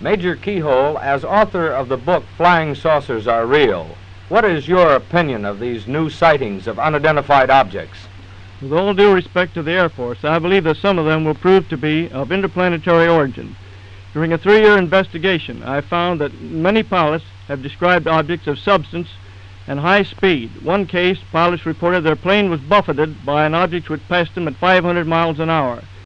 Major Keyhoe, as author of the book Flying Saucers Are Real, what is your opinion of these new sightings of unidentified objects? With all due respect to the Air Force, I believe that some of them will prove to be of interplanetary origin. During a three year investigation, I found that many pilots have described objects of substance and high speed. One case, pilots reported their plane was buffeted by an object which passed them at 500 miles an hour.